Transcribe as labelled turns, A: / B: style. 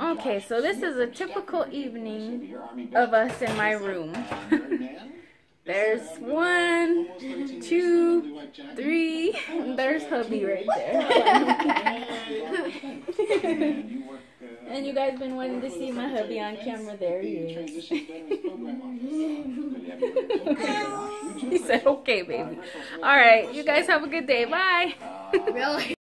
A: Okay, so this is a typical evening of us in my room. There's one, two, three. There's hubby right there. and you guys been wanting to see my hubby on camera. There he is. he said, okay, baby. All right, you guys have a good day. Bye.
B: Really?